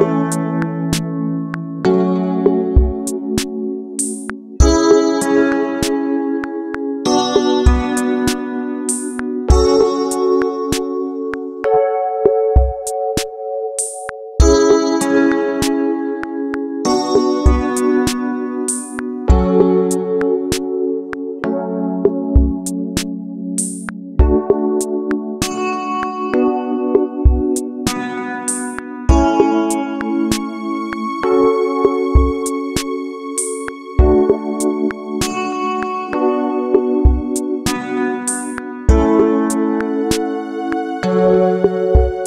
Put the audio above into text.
Música Música